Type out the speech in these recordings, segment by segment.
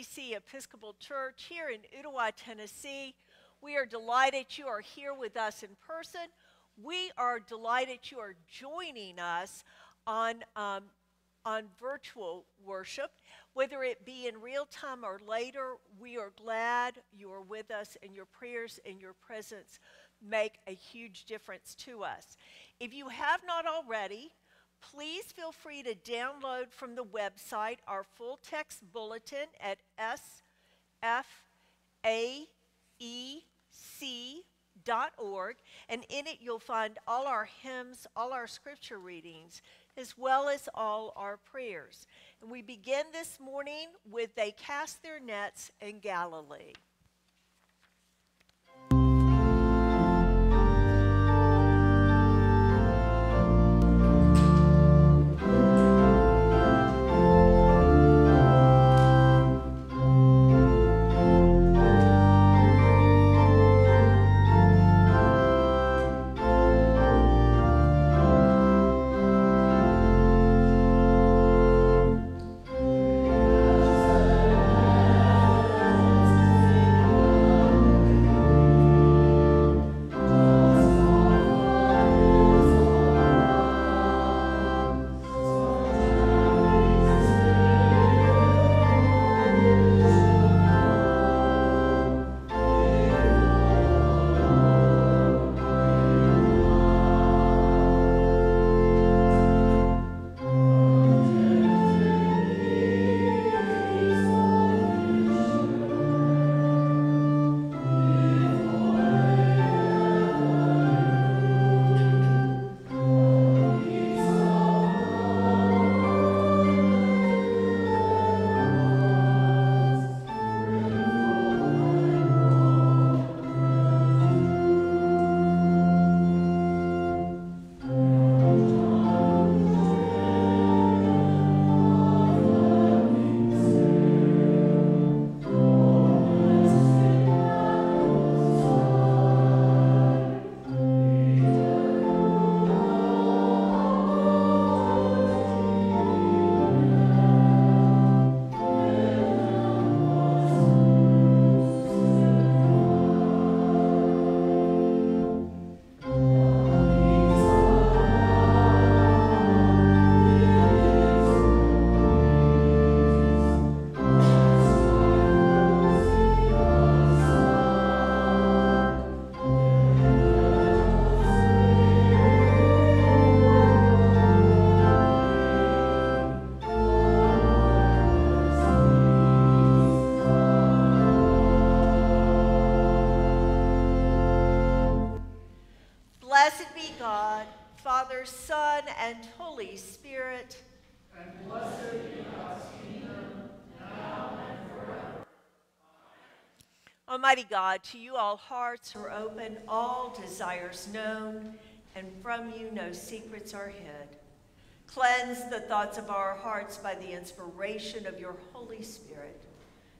Episcopal Church here in Ooltewah, Tennessee. We are delighted you are here with us in person. We are delighted you are joining us on, um, on virtual worship. Whether it be in real time or later, we are glad you are with us, and your prayers and your presence make a huge difference to us. If you have not already, please feel free to download from the website our full text bulletin at sfaec.org. And in it, you'll find all our hymns, all our scripture readings, as well as all our prayers. And we begin this morning with They Cast Their Nets in Galilee. Almighty God, to you all hearts are open, all desires known, and from you no secrets are hid. Cleanse the thoughts of our hearts by the inspiration of your Holy Spirit,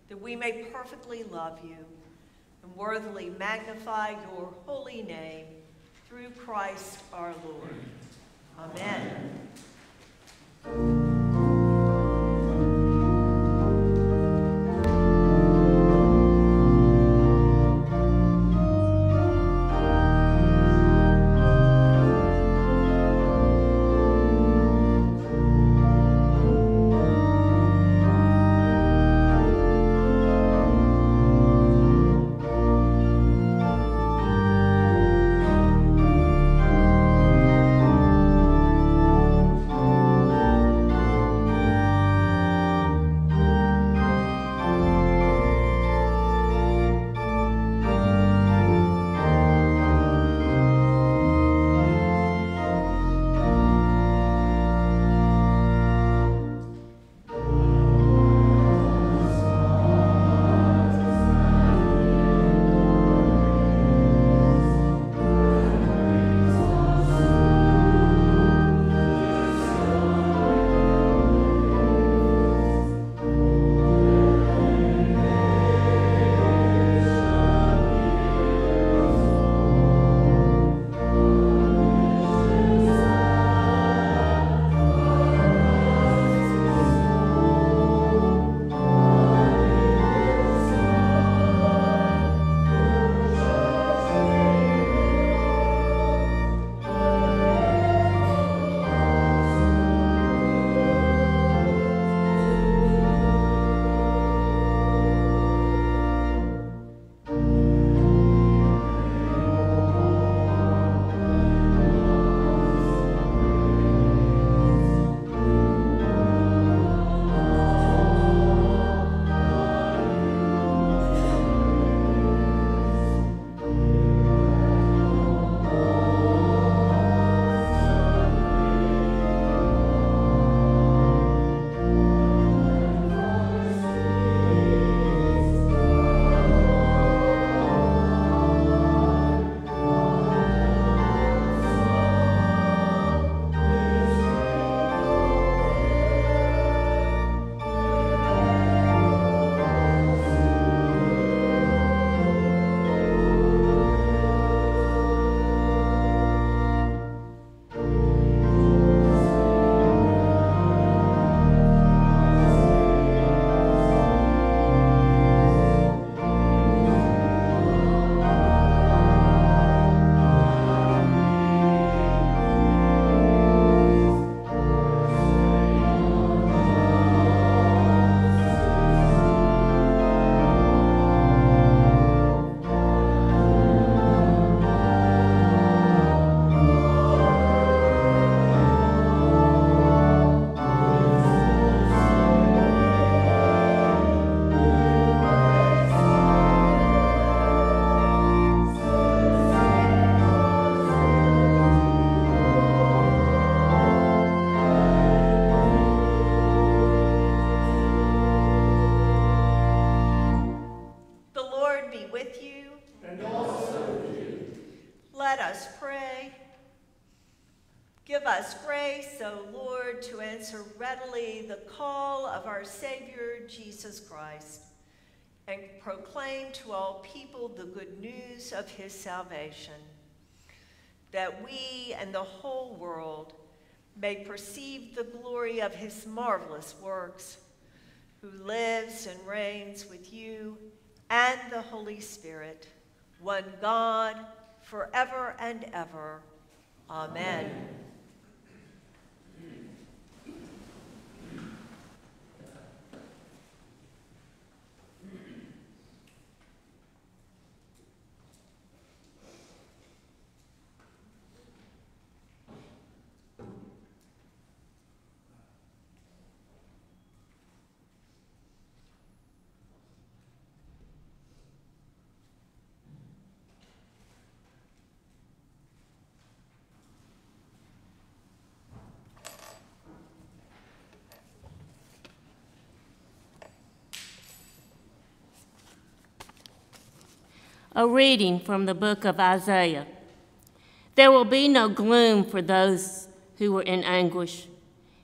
that we may perfectly love you and worthily magnify your holy name through Christ our Lord. Amen. Jesus Christ, and proclaim to all people the good news of his salvation, that we and the whole world may perceive the glory of his marvelous works, who lives and reigns with you and the Holy Spirit, one God, forever and ever. Amen. Amen. A reading from the book of Isaiah. There will be no gloom for those who were in anguish.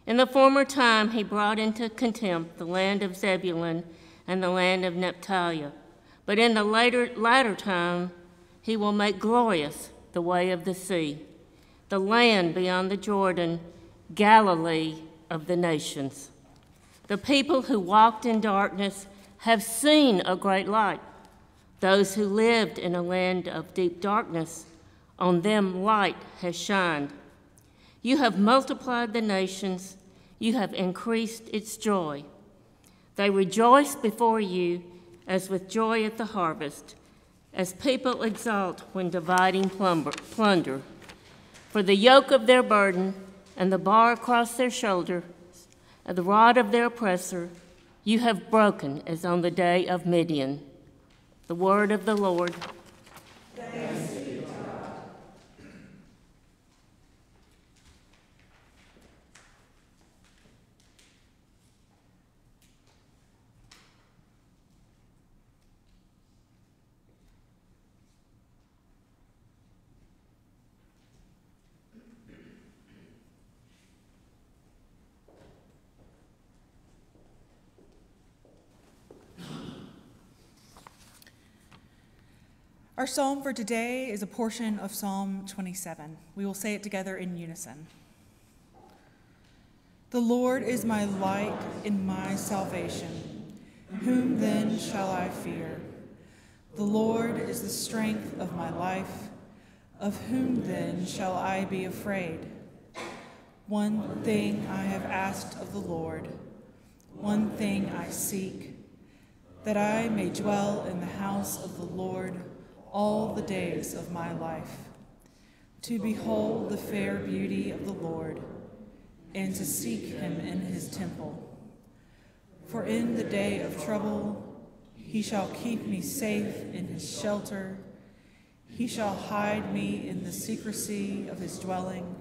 In the former time, he brought into contempt the land of Zebulun and the land of Naphtali. But in the later, latter time, he will make glorious the way of the sea, the land beyond the Jordan, Galilee of the nations. The people who walked in darkness have seen a great light. Those who lived in a land of deep darkness, on them light has shined. You have multiplied the nations, you have increased its joy. They rejoice before you as with joy at the harvest, as people exult when dividing plunder. For the yoke of their burden and the bar across their shoulder, and the rod of their oppressor, you have broken as on the day of Midian. The word of the Lord. Thanks. Our psalm for today is a portion of Psalm 27. We will say it together in unison. The Lord is my light and my salvation. Whom then shall I fear? The Lord is the strength of my life. Of whom then shall I be afraid? One thing I have asked of the Lord, one thing I seek, that I may dwell in the house of the Lord all the days of my life, to behold the fair beauty of the Lord, and to seek him in his temple. For in the day of trouble he shall keep me safe in his shelter. He shall hide me in the secrecy of his dwelling,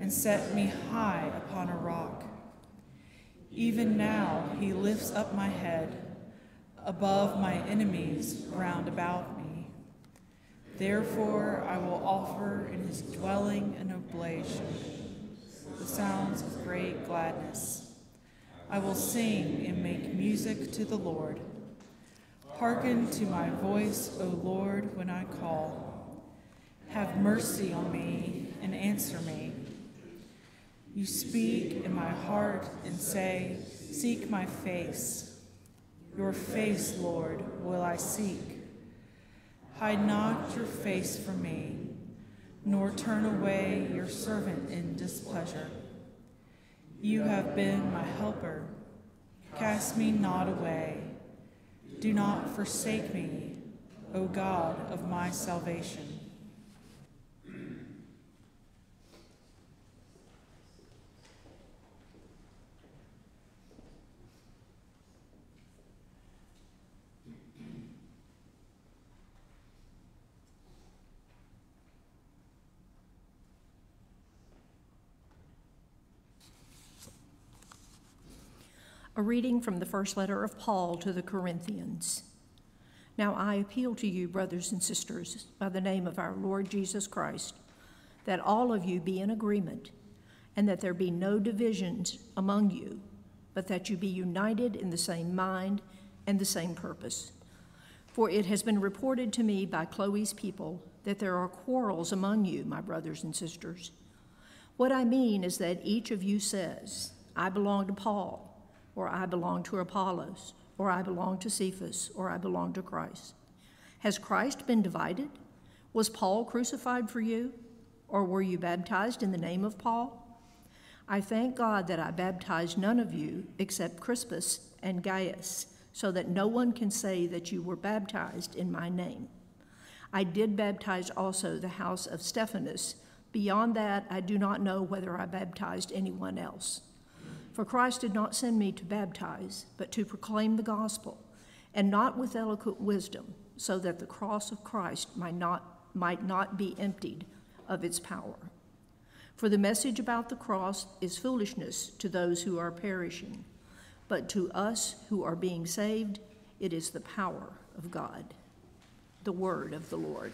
and set me high upon a rock. Even now he lifts up my head above my enemies round about. Therefore, I will offer in his dwelling an oblation, the sounds of great gladness. I will sing and make music to the Lord. Hearken to my voice, O Lord, when I call. Have mercy on me and answer me. You speak in my heart and say, Seek my face. Your face, Lord, will I seek. Hide not your face from me, nor turn away your servant in displeasure. You have been my helper. Cast me not away. Do not forsake me, O God of my salvation. A reading from the first letter of Paul to the Corinthians. Now I appeal to you, brothers and sisters, by the name of our Lord Jesus Christ, that all of you be in agreement, and that there be no divisions among you, but that you be united in the same mind and the same purpose. For it has been reported to me by Chloe's people that there are quarrels among you, my brothers and sisters. What I mean is that each of you says, I belong to Paul, or I belong to Apollos, or I belong to Cephas, or I belong to Christ. Has Christ been divided? Was Paul crucified for you? Or were you baptized in the name of Paul? I thank God that I baptized none of you except Crispus and Gaius, so that no one can say that you were baptized in my name. I did baptize also the house of Stephanas. Beyond that, I do not know whether I baptized anyone else. For Christ did not send me to baptize, but to proclaim the gospel, and not with eloquent wisdom, so that the cross of Christ might not, might not be emptied of its power. For the message about the cross is foolishness to those who are perishing, but to us who are being saved, it is the power of God. The word of the Lord.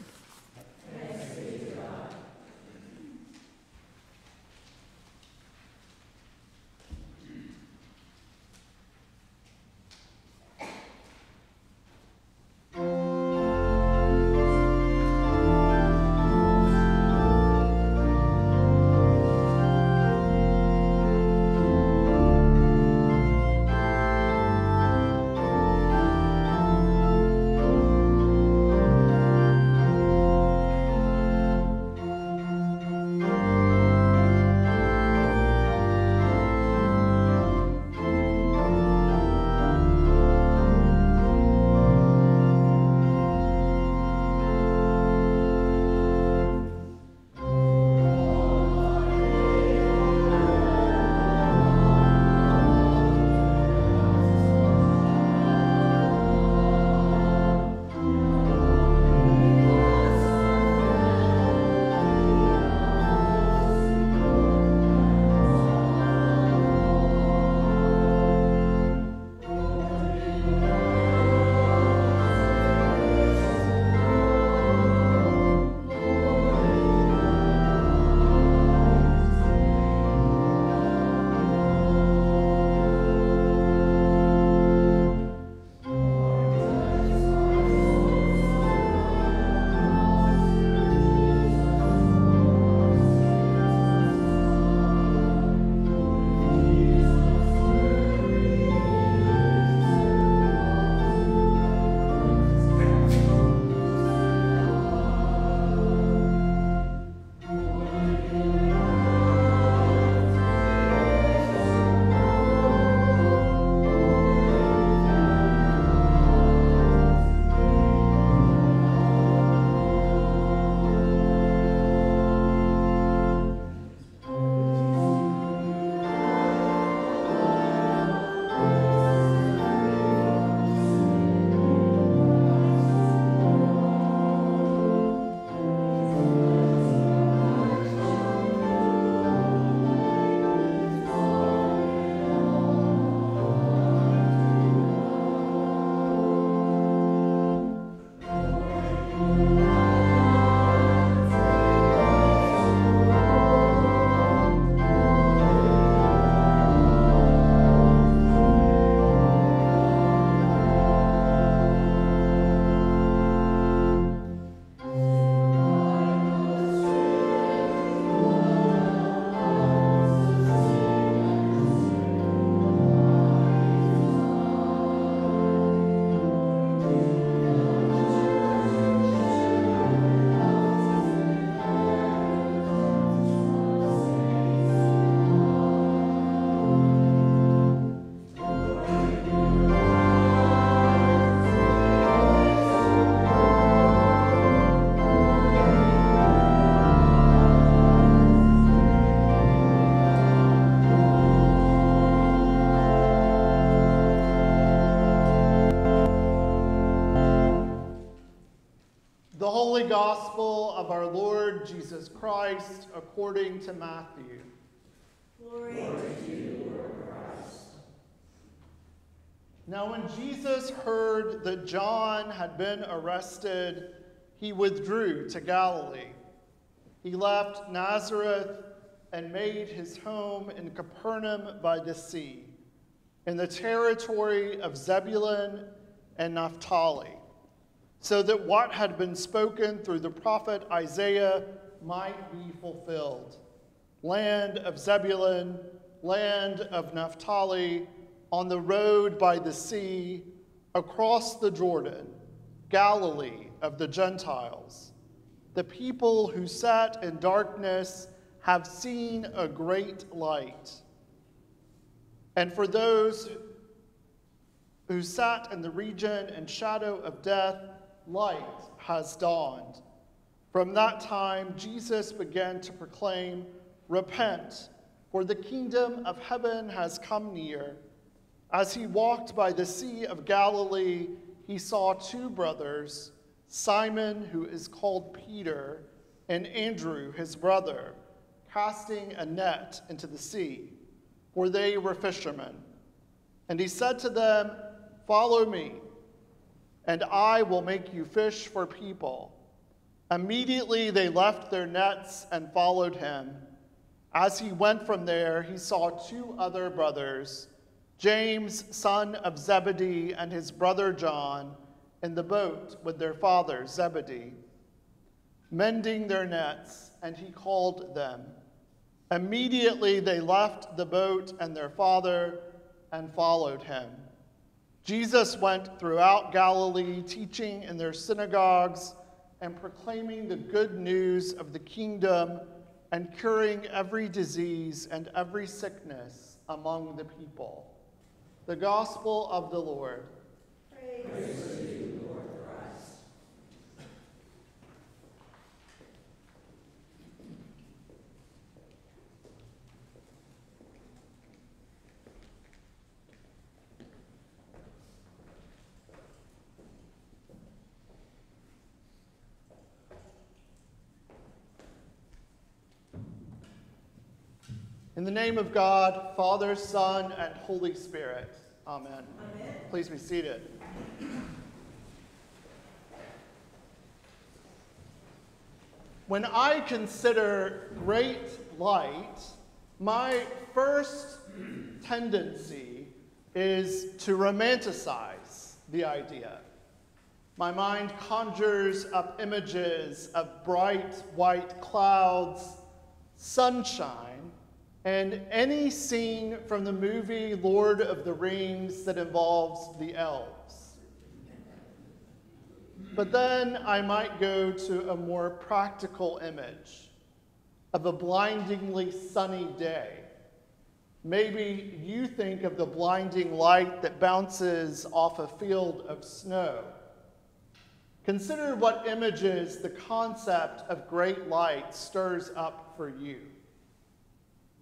Holy Gospel of our Lord Jesus Christ according to Matthew. Now, when Jesus heard that John had been arrested, he withdrew to Galilee. He left Nazareth and made his home in Capernaum by the sea, in the territory of Zebulun and Naphtali, so that what had been spoken through the prophet Isaiah might be fulfilled. Land of Zebulun, land of Naphtali, on the road by the sea, across the Jordan, Galilee of the Gentiles. The people who sat in darkness have seen a great light. And for those who sat in the region and shadow of death, light has dawned. From that time, Jesus began to proclaim, Repent, for the kingdom of heaven has come near. As he walked by the Sea of Galilee, he saw two brothers, Simon, who is called Peter, and Andrew, his brother, casting a net into the sea, for they were fishermen. And he said to them, Follow me, and I will make you fish for people. Immediately they left their nets and followed him. As he went from there, he saw two other brothers, James, son of Zebedee, and his brother John, in the boat with their father Zebedee, mending their nets, and he called them. Immediately they left the boat and their father and followed him. Jesus went throughout Galilee, teaching in their synagogues and proclaiming the good news of the kingdom and curing every disease and every sickness among the people. The gospel of the Lord. Praise In the name of God, Father, Son, and Holy Spirit. Amen. Amen. Please be seated. When I consider great light, my first tendency is to romanticize the idea. My mind conjures up images of bright white clouds, sunshine, and any scene from the movie Lord of the Rings that involves the elves. But then I might go to a more practical image of a blindingly sunny day. Maybe you think of the blinding light that bounces off a field of snow. Consider what images the concept of great light stirs up for you.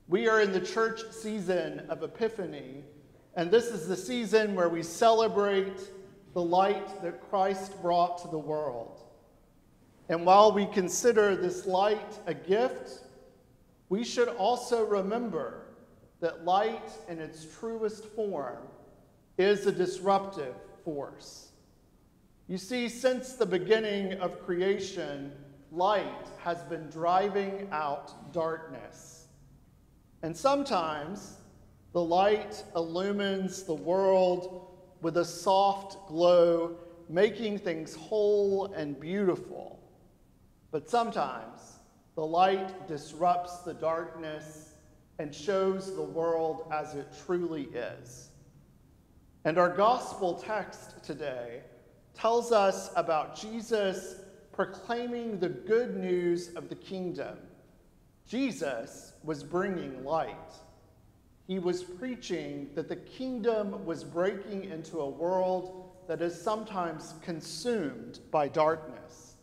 We are in the church season of Epiphany, and this is the season where we celebrate the light that Christ brought to the world. And while we consider this light a gift, we should also remember that light in its truest form is a disruptive force. You see, since the beginning of creation, light has been driving out darkness. And sometimes the light illumines the world with a soft glow, making things whole and beautiful. But sometimes the light disrupts the darkness and shows the world as it truly is. And our gospel text today tells us about Jesus proclaiming the good news of the kingdom Jesus was bringing light. He was preaching that the kingdom was breaking into a world that is sometimes consumed by darkness.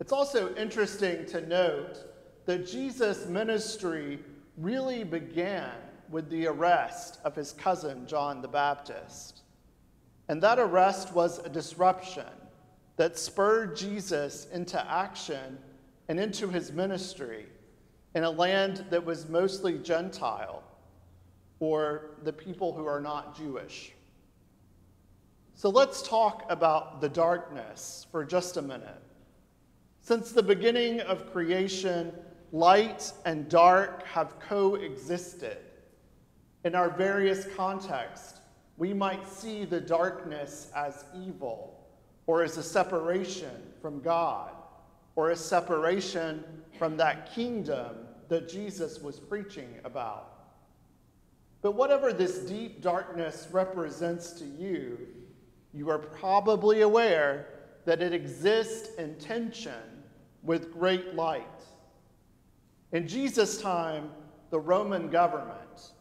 It's also interesting to note that Jesus' ministry really began with the arrest of his cousin, John the Baptist. And that arrest was a disruption that spurred Jesus into action and into his ministry in a land that was mostly Gentile or the people who are not Jewish. So let's talk about the darkness for just a minute. Since the beginning of creation, light and dark have coexisted. In our various contexts, we might see the darkness as evil, or as a separation from God, or a separation from that kingdom that Jesus was preaching about. But whatever this deep darkness represents to you, you are probably aware that it exists in tension with great light. In Jesus' time, the Roman government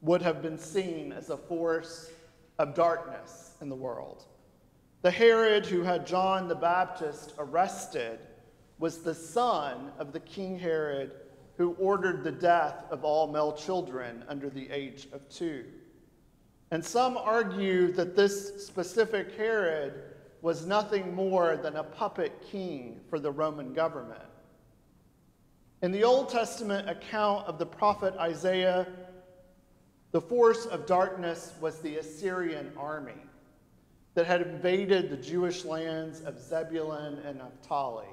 would have been seen as a force of darkness in the world. The Herod who had John the Baptist arrested was the son of the King Herod who ordered the death of all male children under the age of two. And some argue that this specific Herod was nothing more than a puppet king for the Roman government. In the Old Testament account of the prophet Isaiah, the force of darkness was the Assyrian army that had invaded the Jewish lands of Zebulun and Naphtali.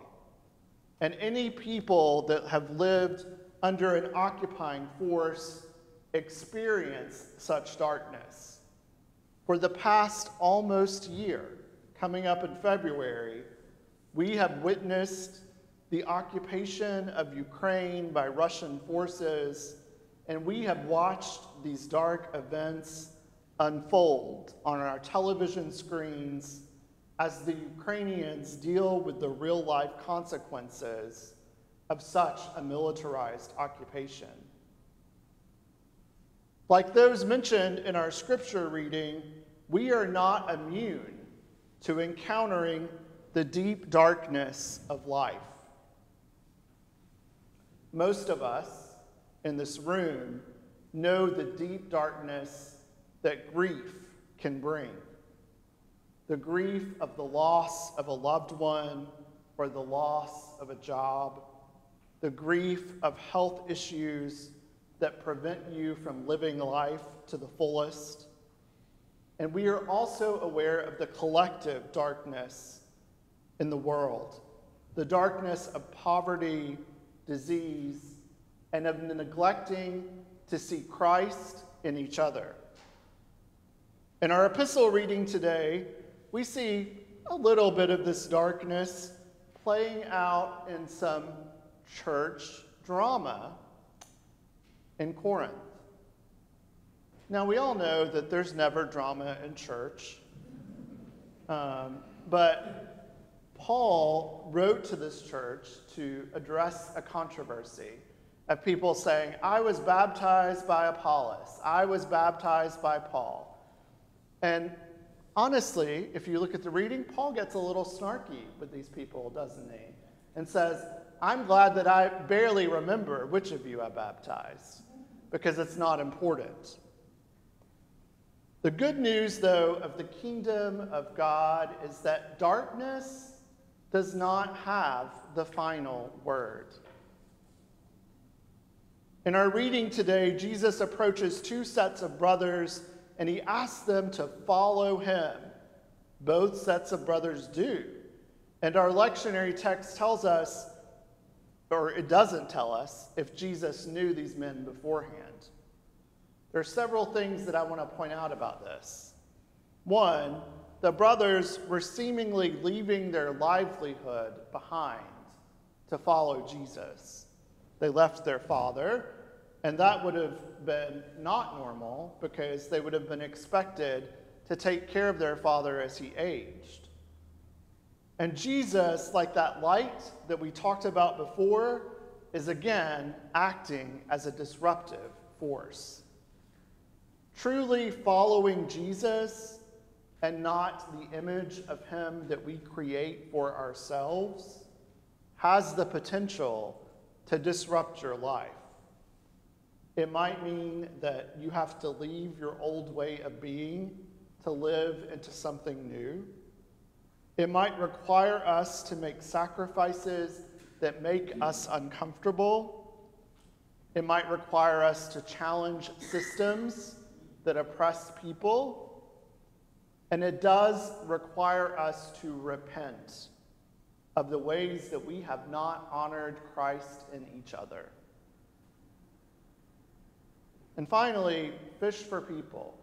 And any people that have lived under an occupying force experience such darkness. For the past almost year, coming up in February, we have witnessed the occupation of Ukraine by Russian forces, and we have watched these dark events unfold on our television screens as the Ukrainians deal with the real life consequences of such a militarized occupation. Like those mentioned in our scripture reading, we are not immune to encountering the deep darkness of life. Most of us in this room know the deep darkness that grief can bring the grief of the loss of a loved one or the loss of a job, the grief of health issues that prevent you from living life to the fullest. And we are also aware of the collective darkness in the world the darkness of poverty, disease, and of neglecting to see Christ in each other. In our epistle reading today, we see a little bit of this darkness playing out in some church drama in Corinth. Now, we all know that there's never drama in church, um, but Paul wrote to this church to address a controversy of people saying, I was baptized by Apollos, I was baptized by Paul. And honestly, if you look at the reading, Paul gets a little snarky with these people, doesn't he? And says, I'm glad that I barely remember which of you I baptized because it's not important. The good news, though, of the kingdom of God is that darkness does not have the final word. In our reading today, Jesus approaches two sets of brothers and he asks them to follow him. Both sets of brothers do. And our lectionary text tells us, or it doesn't tell us, if Jesus knew these men beforehand. There are several things that I want to point out about this. One, the brothers were seemingly leaving their livelihood behind to follow Jesus. They left their father, and that would have been not normal because they would have been expected to take care of their father as he aged. And Jesus, like that light that we talked about before, is again acting as a disruptive force. Truly following Jesus and not the image of him that we create for ourselves has the potential to disrupt your life. It might mean that you have to leave your old way of being to live into something new. It might require us to make sacrifices that make us uncomfortable. It might require us to challenge systems that oppress people. And it does require us to repent of the ways that we have not honored Christ in each other. And finally, fish for people.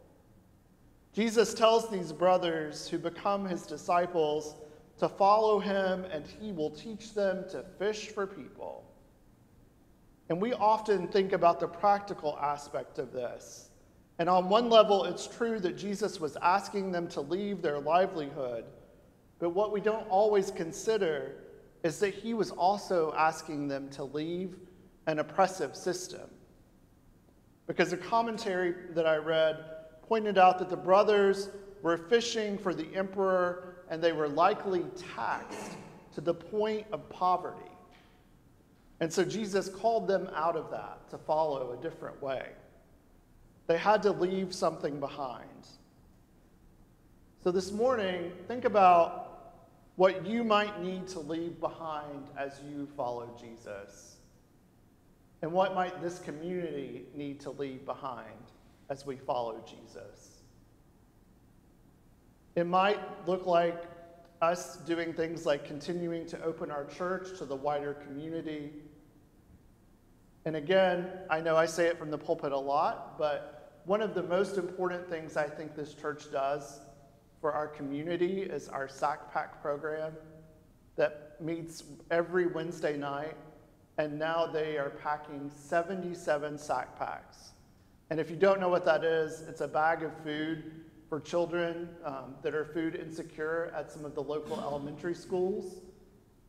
Jesus tells these brothers who become his disciples to follow him, and he will teach them to fish for people. And we often think about the practical aspect of this. And on one level, it's true that Jesus was asking them to leave their livelihood. But what we don't always consider is that he was also asking them to leave an oppressive system. Because a commentary that I read pointed out that the brothers were fishing for the emperor and they were likely taxed to the point of poverty. And so Jesus called them out of that to follow a different way. They had to leave something behind. So this morning, think about what you might need to leave behind as you follow Jesus. And what might this community need to leave behind as we follow Jesus? It might look like us doing things like continuing to open our church to the wider community. And again, I know I say it from the pulpit a lot, but one of the most important things I think this church does for our community is our sack pack program that meets every Wednesday night. And now they are packing 77 sack packs. And if you don't know what that is, it's a bag of food for children um, that are food insecure at some of the local elementary schools.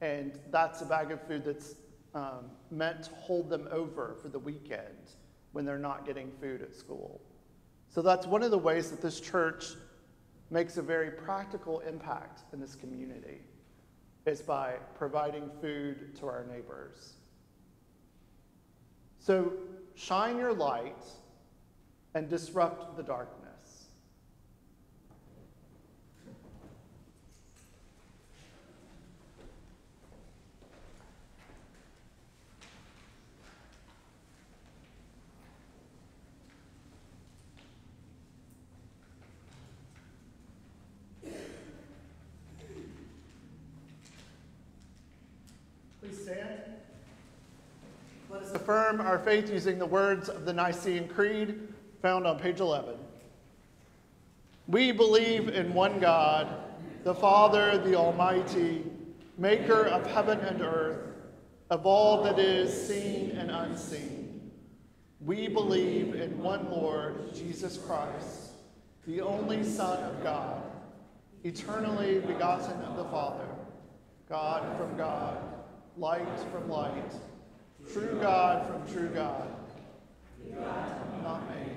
And that's a bag of food that's um, meant to hold them over for the weekend when they're not getting food at school. So that's one of the ways that this church makes a very practical impact in this community is by providing food to our neighbors. So shine your light and disrupt the darkness. Please stand. Let us affirm our faith using the words of the Nicene Creed found on page 11. We believe in one God, the Father, the Almighty, maker of heaven and earth, of all that is seen and unseen. We believe in one Lord, Jesus Christ, the only Son of God, eternally begotten of the Father, God from God, light from light, true God from true God, not made,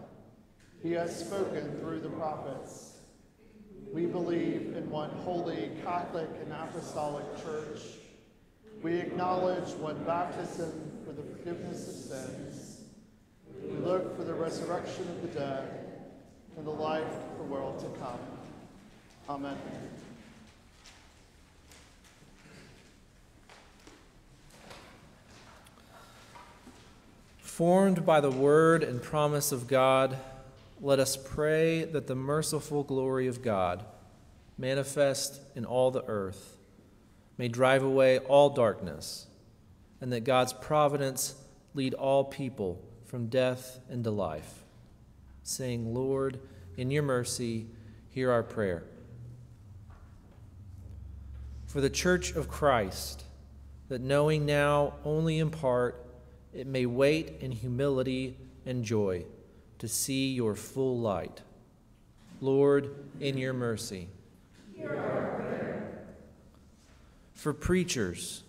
He has spoken through the prophets. We believe in one holy, Catholic, and Apostolic Church. We acknowledge one baptism for the forgiveness of sins. We look for the resurrection of the dead and the life of the world to come. Amen. Formed by the word and promise of God, let us pray that the merciful glory of God, manifest in all the earth, may drive away all darkness, and that God's providence lead all people from death into life. Saying, Lord, in your mercy, hear our prayer. for the church of Christ, that knowing now only in part, it may wait in humility and joy to see your full light. Lord, in your mercy. For preachers,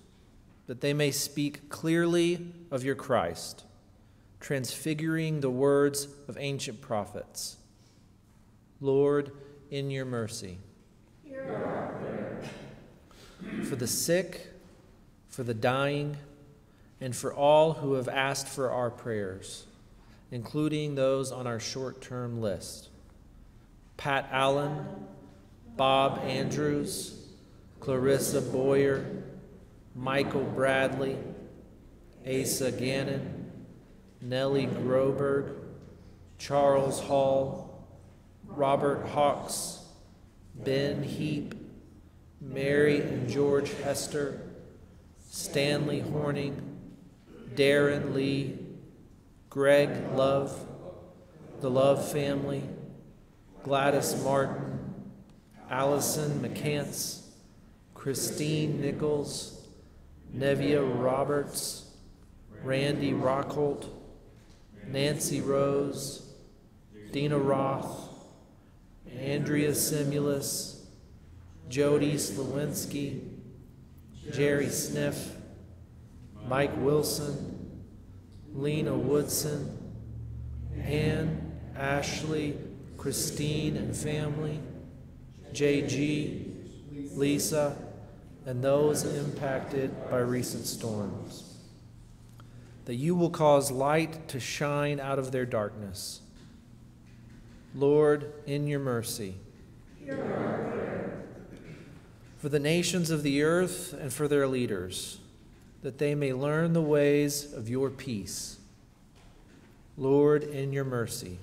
that they may speak clearly of your Christ, transfiguring the words of ancient prophets. Lord, in your mercy. For the sick, for the dying, and for all who have asked for our prayers, including those on our short term list. Pat Allen, Bob Andrews, Clarissa Boyer, Michael Bradley, Asa Gannon, Nellie Groberg, Charles Hall, Robert Hawks, Ben Heap, Mary and George Hester, Stanley Horning, Darren Lee, Greg Love, the Love family, Gladys Martin, Allison McCants, Christine Nichols, Nevia Roberts, Randy Rockholt, Nancy Rose, Dina Roth, Andrea Simulus, Jody Slawinski, Jerry Sniff, Mike Wilson, Lena Woodson, Ann, Ashley, Christine and family, JG, Lisa, and those impacted by recent storms. That you will cause light to shine out of their darkness. Lord, in your mercy. For the nations of the earth and for their leaders, that they may learn the ways of your peace. Lord, in your mercy.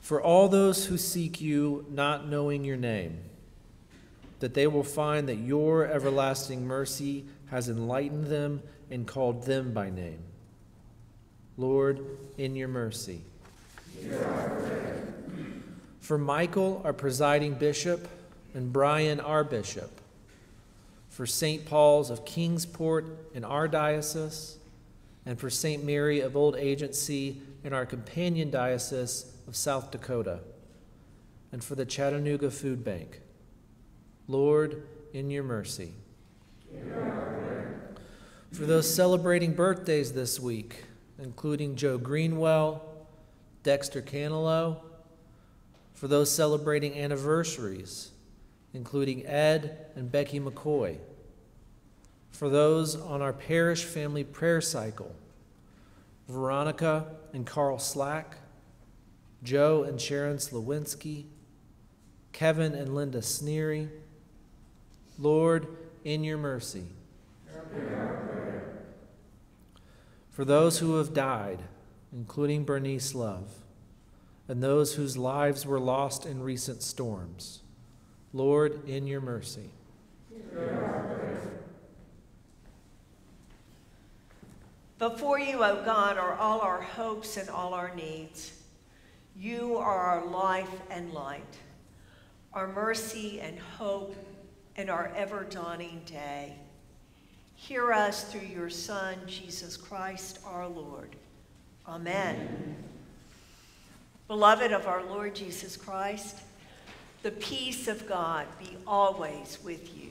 For all those who seek you, not knowing your name, that they will find that your everlasting mercy has enlightened them and called them by name. Lord, in your mercy. For Michael, our presiding bishop, and Brian, our bishop. For St. Paul's of Kingsport in our diocese, and for St. Mary of Old Agency in our companion diocese of South Dakota, and for the Chattanooga Food Bank. Lord, in your mercy. For those celebrating birthdays this week, including Joe Greenwell, Dexter Canelo, for those celebrating anniversaries, including Ed and Becky McCoy, for those on our parish family prayer cycle, Veronica and Carl Slack, Joe and Sharon Slawinski, Kevin and Linda Sneary. Lord, in your mercy. For those who have died, including Bernice Love, and those whose lives were lost in recent storms, Lord, in your mercy. Before you, O God, are all our hopes and all our needs. You are our life and light, our mercy and hope, and our ever dawning day. Hear us through your Son, Jesus Christ our Lord. Amen. Beloved of our Lord Jesus Christ, the peace of God be always with you.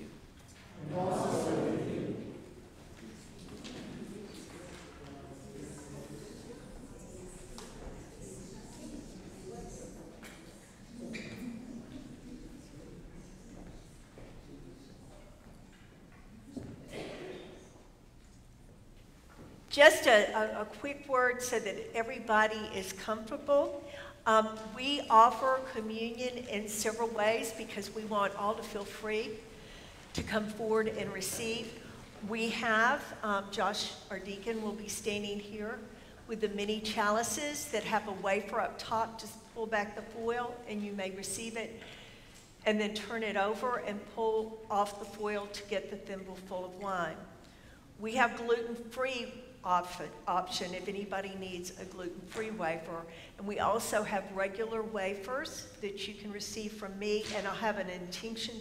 Just a, a, quick word so that everybody is comfortable. Um, we offer communion in several ways because we want all to feel free to come forward and receive. We have, um, Josh, our deacon, will be standing here with the mini chalices that have a wafer up top. Just pull back the foil and you may receive it. And then turn it over and pull off the foil to get the thimble full of wine. We have gluten free option, if anybody needs a gluten-free wafer. And we also have regular wafers that you can receive from me, and I'll have an intinction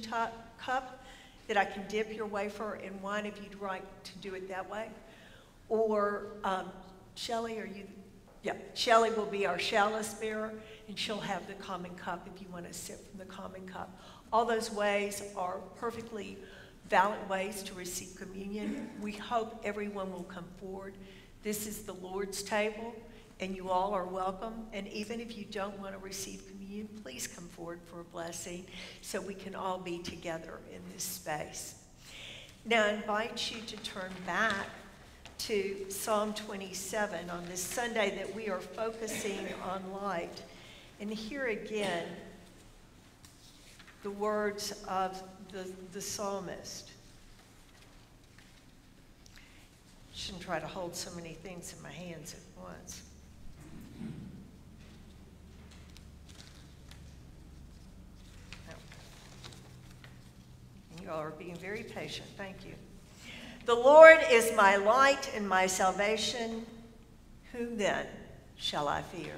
cup that I can dip your wafer in wine if you'd like to do it that way. Or um, Shelley, are you? Yeah, Shelley will be our chalice bearer, and she'll have the common cup if you want to sip from the common cup. All those ways are perfectly valid ways to receive communion. We hope everyone will come forward. This is the Lord's table, and you all are welcome. And even if you don't want to receive communion, please come forward for a blessing so we can all be together in this space. Now, I invite you to turn back to Psalm 27 on this Sunday that we are focusing on light. And here again, the words of the, the psalmist. Shouldn't try to hold so many things in my hands at once. You all are being very patient. Thank you. The Lord is my light and my salvation. Whom then shall I fear?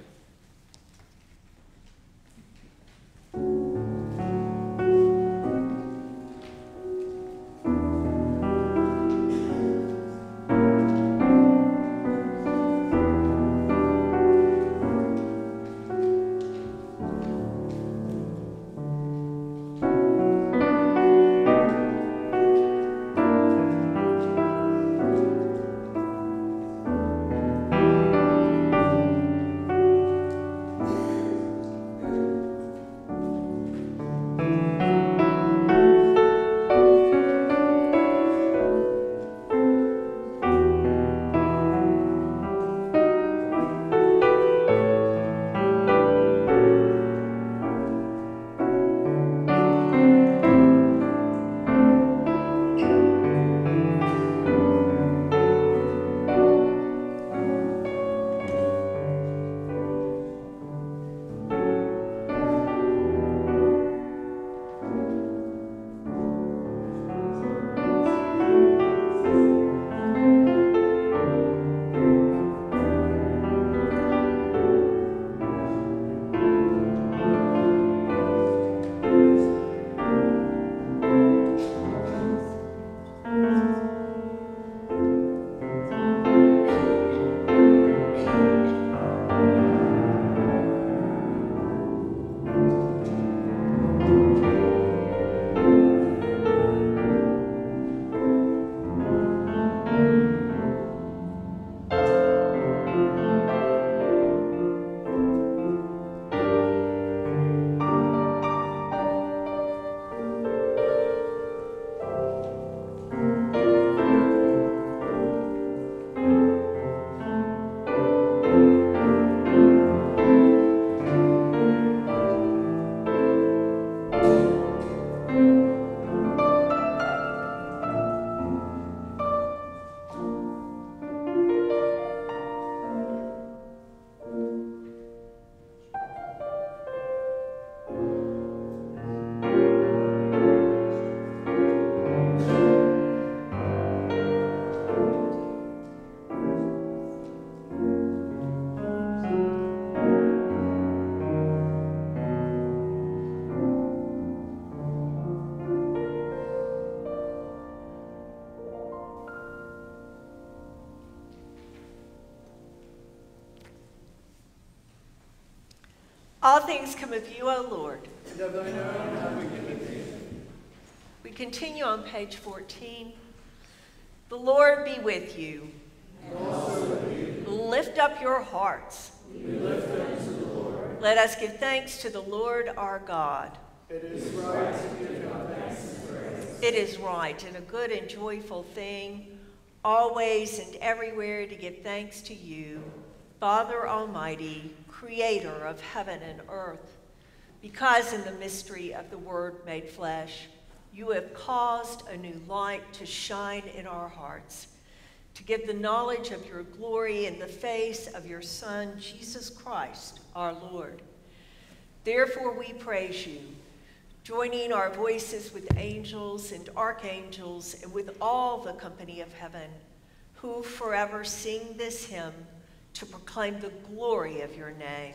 All things come of you, O Lord. We continue on page 14. The Lord be with you. Lift up your hearts. Let us give thanks to the Lord our God. It is right to give God thanks and praise. It is right and a good and joyful thing, always and everywhere to give thanks to you, Father Almighty, creator of heaven and earth, because in the mystery of the Word made flesh, you have caused a new light to shine in our hearts, to give the knowledge of your glory in the face of your Son, Jesus Christ, our Lord. Therefore, we praise you, joining our voices with angels and archangels and with all the company of heaven who forever sing this hymn to proclaim the glory of your name.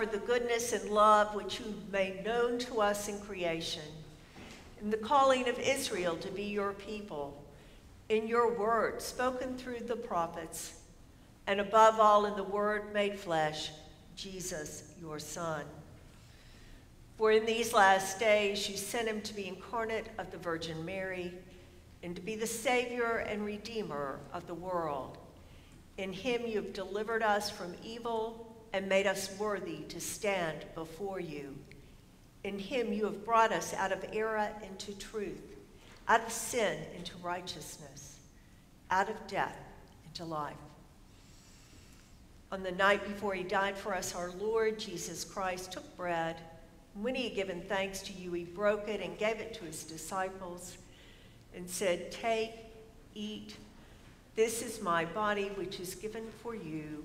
For the goodness and love which you made known to us in creation, in the calling of Israel to be your people, in your word spoken through the prophets, and above all in the word made flesh, Jesus, your Son. For in these last days you sent him to be incarnate of the Virgin Mary, and to be the Savior and Redeemer of the world. In him you have delivered us from evil and made us worthy to stand before you. In him you have brought us out of error into truth, out of sin into righteousness, out of death into life. On the night before he died for us, our Lord Jesus Christ took bread. When he had given thanks to you, he broke it and gave it to his disciples and said, Take, eat. This is my body, which is given for you.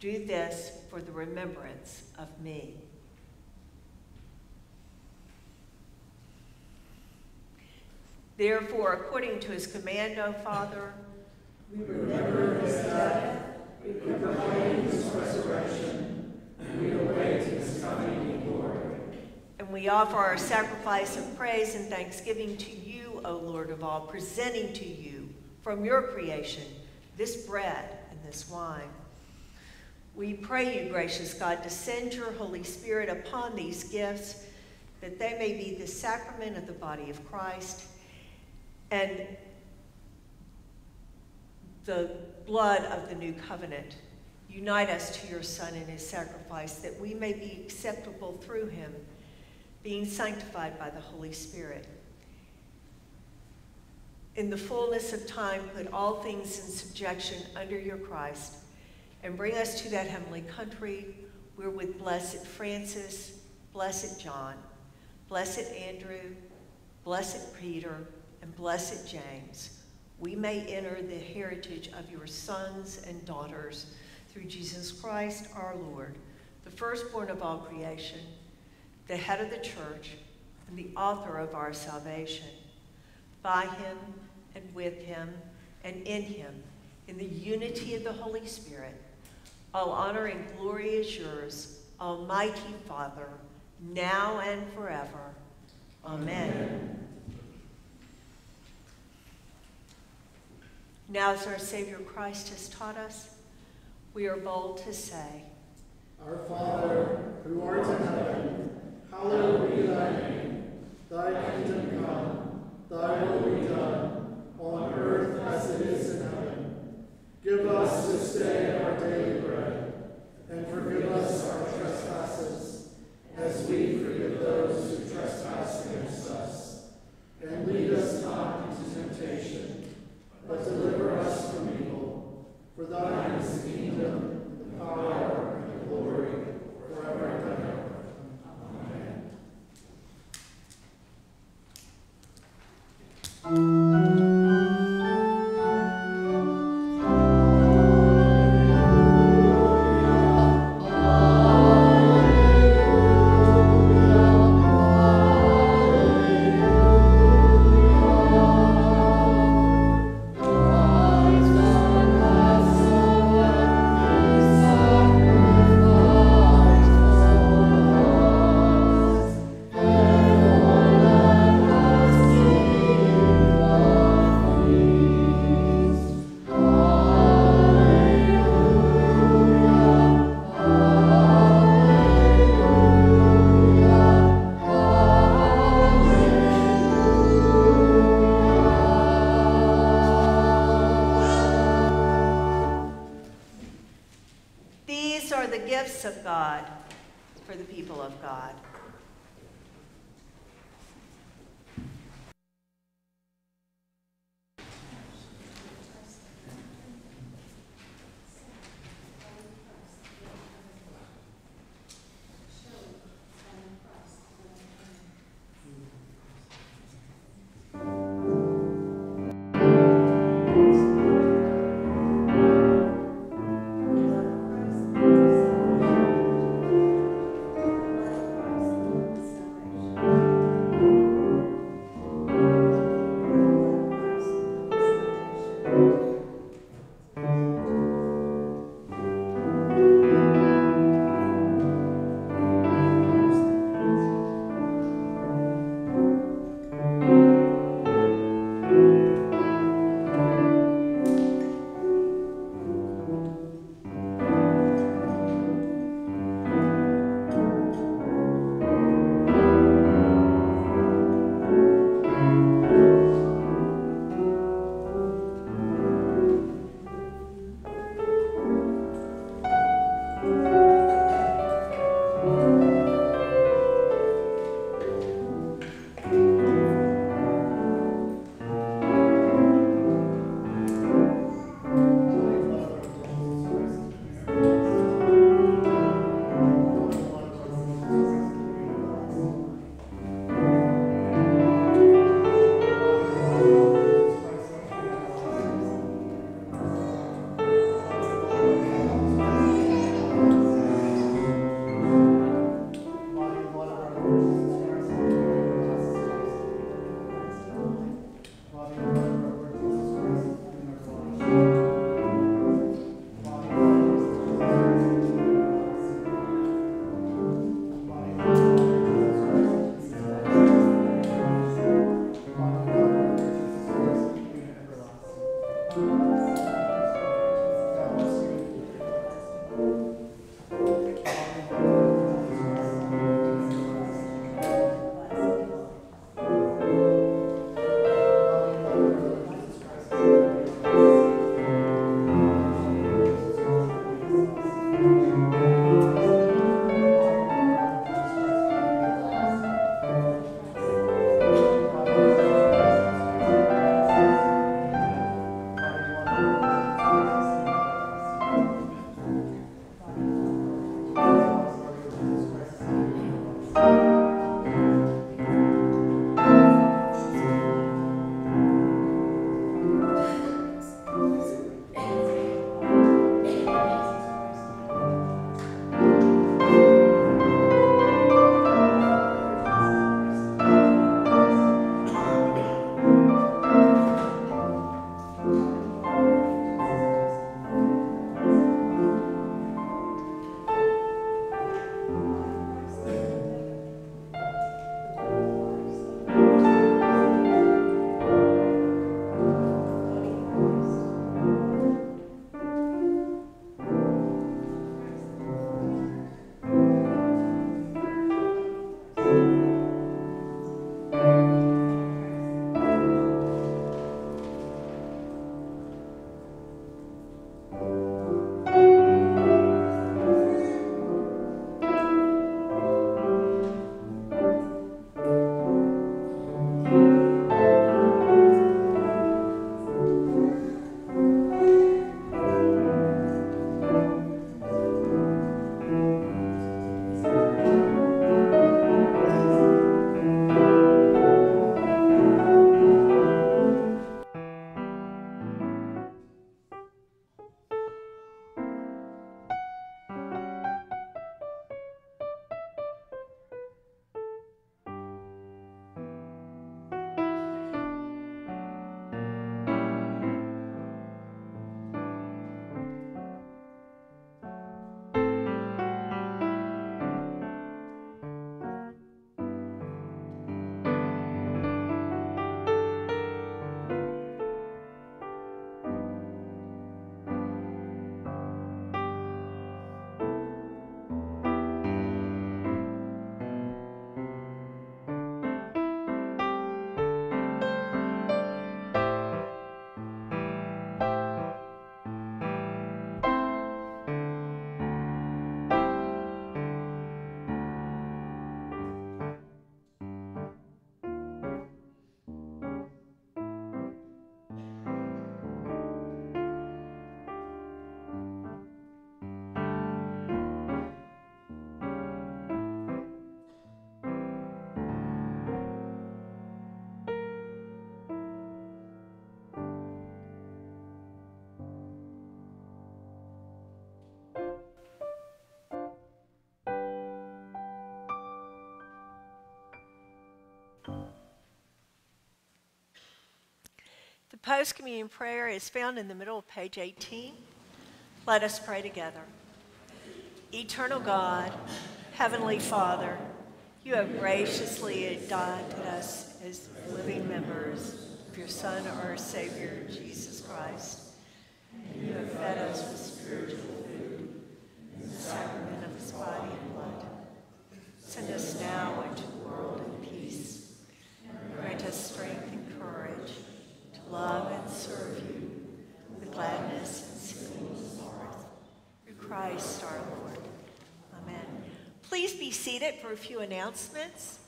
do this for the remembrance of me. Therefore, according to his command, O Father, We remember his death, we proclaim his resurrection, and we await his coming in glory. and we offer our sacrifice of praise and thanksgiving to you, O Lord of all, presenting to you from your creation this bread and this wine. We pray you, gracious God, to send your Holy Spirit upon these gifts, that they may be the sacrament of the body of Christ and the blood of the new covenant. Unite us to your Son and his sacrifice, that we may be acceptable through him, being sanctified by the Holy Spirit. In the fullness of time, put all things in subjection under your Christ, and bring us to that heavenly country where with blessed Francis, blessed John, blessed Andrew, blessed Peter, and blessed James, we may enter the heritage of your sons and daughters through Jesus Christ our Lord, the firstborn of all creation, the head of the church, and the author of our salvation. By him and with him and in him, in the unity of the Holy Spirit, all honor and glory is yours, Almighty Father, now and forever. Amen. Now, as our Savior Christ has taught us, we are bold to say, Our Father, who art in heaven, hallowed be thy name. Thy kingdom come, thy will be done, on earth as it is. Give us this day our daily bread, and forgive us our trespasses, as we forgive those who trespass against us. And lead us not into temptation, but deliver us from evil. For thine is the kingdom, the power, and the glory, forever and ever. For the people of God. Post communion prayer is found in the middle of page 18. Let us pray together. Eternal God, Heavenly Father, you have graciously adopted us as living members of your Son, our Savior, Jesus Christ. And you have fed us with spiritual food in the sacrament of his body and blood. Send us now into the world in peace. Grant us strength and courage to love and serve you with gladness and singing forth. Through Christ our Lord. Amen. Please be seated for a few announcements.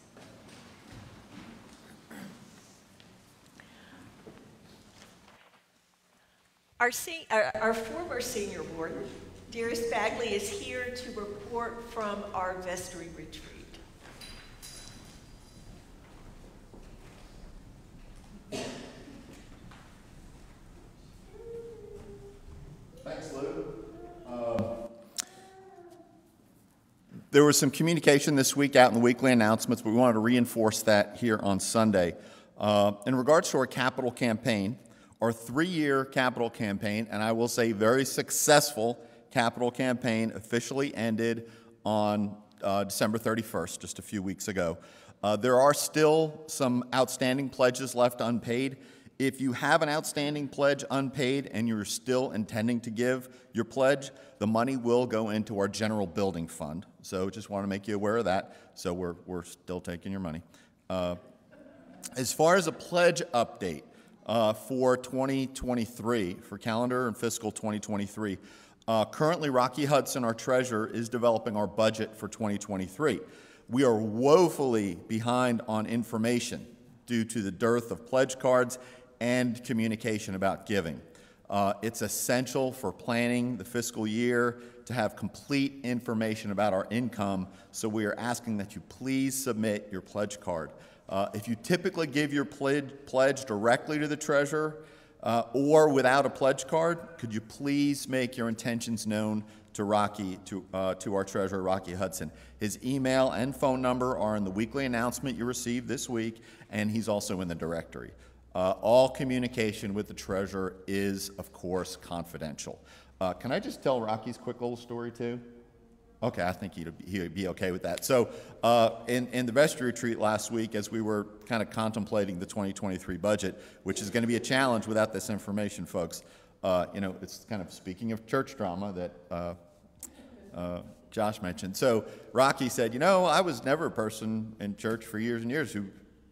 Our, our, our former senior warden, Dearest Bagley, is here to report from our vestry retreat. There was some communication this week out in the weekly announcements, but we wanted to reinforce that here on Sunday. Uh, in regards to our capital campaign, our three year capital campaign, and I will say very successful capital campaign, officially ended on uh, December 31st, just a few weeks ago. Uh, there are still some outstanding pledges left unpaid. If you have an outstanding pledge unpaid and you're still intending to give your pledge, the money will go into our general building fund. So just want to make you aware of that. So we're, we're still taking your money. Uh, as far as a pledge update uh, for 2023, for calendar and fiscal 2023, uh, currently Rocky Hudson, our treasurer, is developing our budget for 2023. We are woefully behind on information due to the dearth of pledge cards and communication about giving. Uh, it's essential for planning the fiscal year to have complete information about our income, so we are asking that you please submit your pledge card. Uh, if you typically give your pledge, directly to the treasurer uh, or without a pledge card, could you please make your intentions known to Rocky, to, uh, to our treasurer, Rocky Hudson? His email and phone number are in the weekly announcement you received this week, and he's also in the directory. Uh, all communication with the treasurer is, of course, confidential. Uh, can I just tell Rocky's quick little story too? Okay, I think he'd, he'd be okay with that. So, uh, in, in the vestry retreat last week, as we were kind of contemplating the 2023 budget, which is going to be a challenge without this information, folks, uh, you know, it's kind of speaking of church drama that uh, uh, Josh mentioned. So, Rocky said, You know, I was never a person in church for years and years who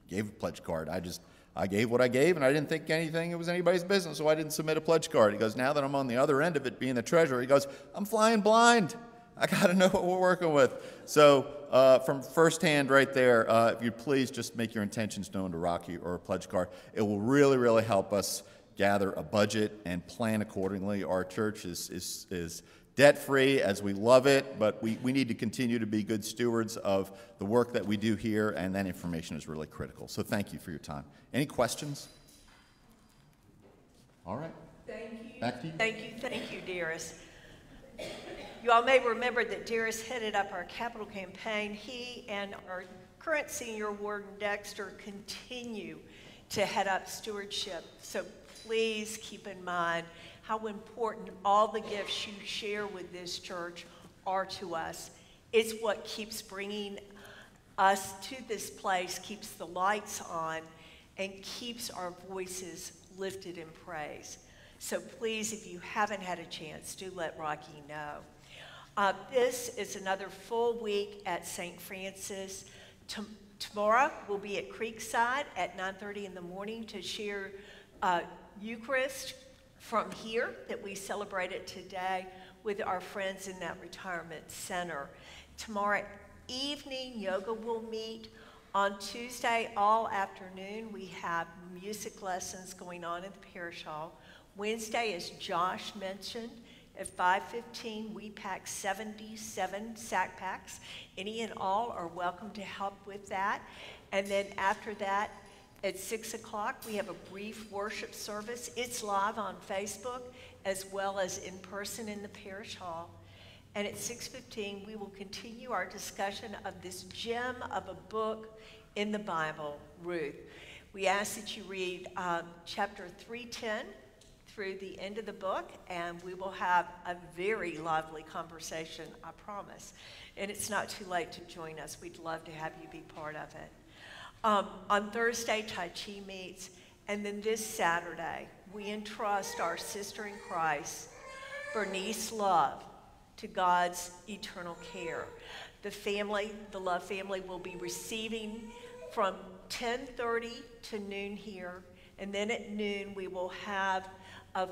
gave a pledge card. I just, I gave what I gave, and I didn't think anything, it was anybody's business, so I didn't submit a pledge card. He goes, Now that I'm on the other end of it, being the treasurer, he goes, I'm flying blind. I got to know what we're working with. So, uh, from firsthand right there, uh, if you'd please just make your intentions known to Rocky or a pledge card, it will really, really help us gather a budget and plan accordingly. Our church is, is, is debt free as we love it, but we, we need to continue to be good stewards of the work that we do here, and that information is really critical. So, thank you for your time. Any questions? All right. Thank you. Back to you. Thank you, thank you, dearest. You all may remember that Dearest headed up our capital campaign. He and our current senior warden, Dexter, continue to head up stewardship. So please keep in mind how important all the gifts you share with this church are to us. It's what keeps bringing us to this place, keeps the lights on, and keeps our voices lifted in praise. So please, if you haven't had a chance, do let Rocky know. Uh, this is another full week at St. Francis. Tom- tomorrow we'll be at Creekside at 9:30 in the morning to share uh, Eucharist from here that we celebrated today with our friends in that retirement center. Tomorrow evening, yoga will meet. On Tuesday, all afternoon, we have music lessons going on in the parish hall. Wednesday, as Josh mentioned, at 5:15, we pack 77 sack packs. Any and all are welcome to help with that. And then after that, at 6 o'clock, we have a brief worship service. It's live on Facebook as well as in person in the parish hall. And at 6:15, we will continue our discussion of this gem of a book in the Bible, Ruth. We ask that you read um, chapter 310 through the end of the book, and we will have a very lively conversation, I promise. And it's not too late to join us. We'd love to have you be part of it. Um, on Thursday, Tai Chi meets, and then this Saturday, we entrust our sister in Christ, Bernice Love, to God's eternal care. The family, the Love family, will be receiving from 10:30 to noon here, and then at noon we will have a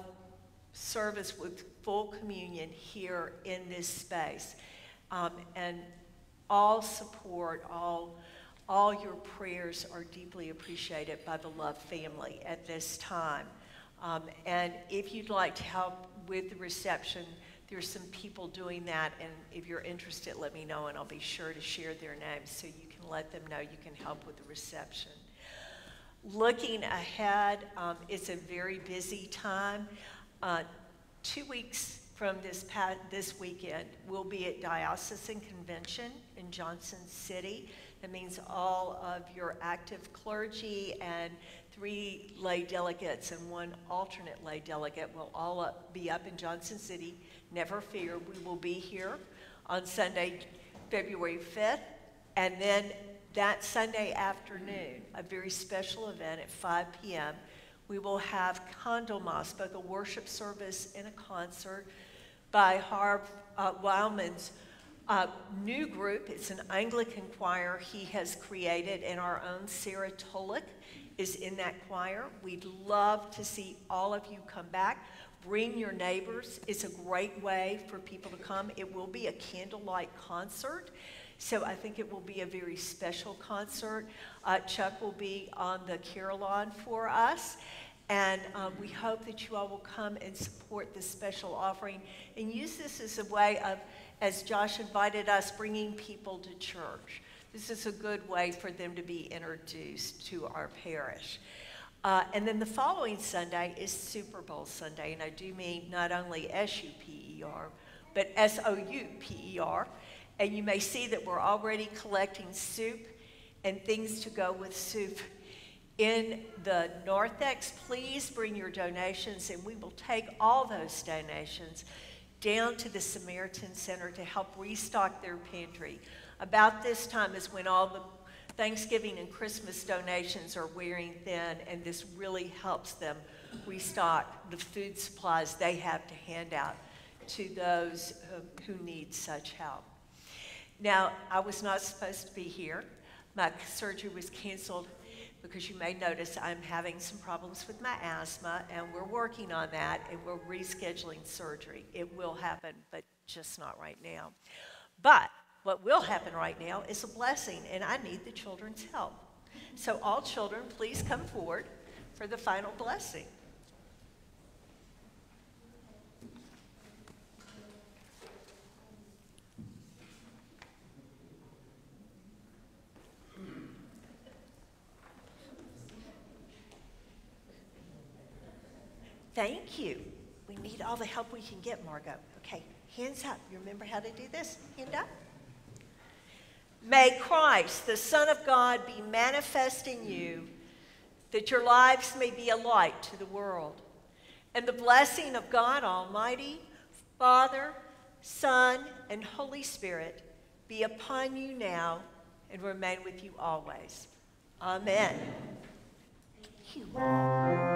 service with full communion here in this space. Um, and all support, all, all your prayers are deeply appreciated by the Love family at this time. Um, and if you'd like to help with the reception, there's some people doing that, and if you're interested, let me know, and I'll be sure to share their names so you can let them know you can help with the reception. Looking ahead, um, it's a very busy time. Uh, two weeks from this, this weekend, we'll be at Diocesan Convention in Johnson City. That means all of your active clergy and three lay delegates and one alternate lay delegate will all up, be up in Johnson City. Never fear, we will be here on Sunday, February 5th. And then that Sunday afternoon, a very special event at 5 p.m., we will have Candlemas, both a worship service and a concert by Harv uh, Wildman's uh, new group. It's an Anglican choir he has created, and our own Sarah Tolick is in that choir. We'd love to see all of you come back. Bring your neighbors. It's a great way for people to come. It will be a candlelight concert. So I think it will be a very special concert. Uh, Chuck will be on the carillon for us. And um, we hope that you all will come and support this special offering and use this as a way of, as Josh invited us, bringing people to church. This is a good way for them to be introduced to our parish. Uh, and then the following Sunday is Super Bowl Sunday, and I do mean not only S U P E R, but S O U P E R. And you may see that we're already collecting soup and things to go with soup in the narthex, Please bring your donations, and we will take all those donations down to the Samaritan Center to help restock their pantry. About this time is when all the Thanksgiving and Christmas donations are wearing thin, and this really helps them restock the food supplies they have to hand out to those um, who need such help. Now, I was not supposed to be here. My surgery was canceled because you may notice I'm having some problems with my asthma, and we're working on that, and we're rescheduling surgery. It will happen, but just not right now. But what will happen right now is a blessing, and I need the children's help. So, all children, please come forward for the final blessing. Thank you. We need all the help we can get, Margot. Okay, hands up. You remember how to do this? Hand up. May Christ, the Son of God, be manifest in you, that your lives may be a light to the world. And the blessing of God Almighty, Father, Son, and Holy Spirit be upon you now and remain with you always. Amen. Thank you.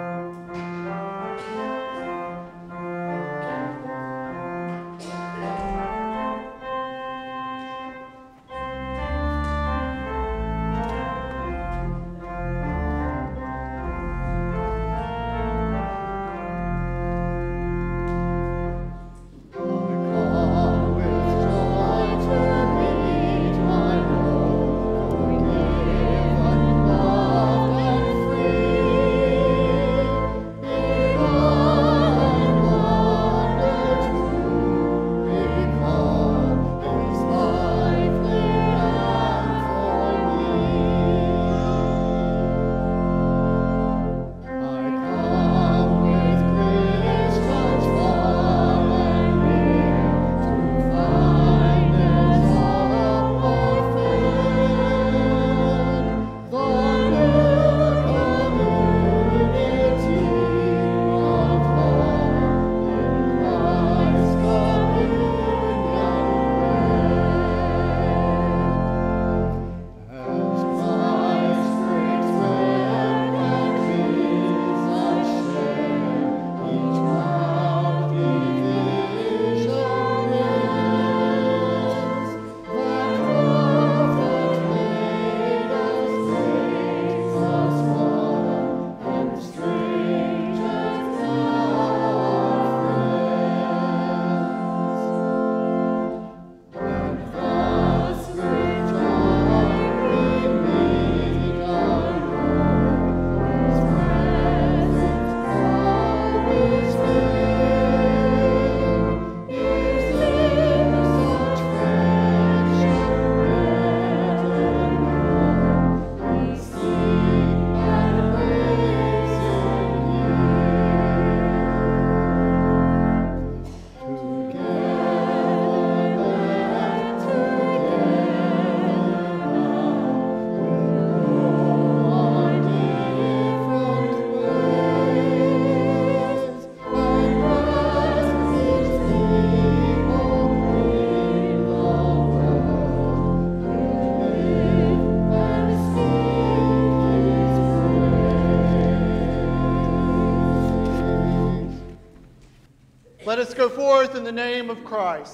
Let us go forth in the name of Christ.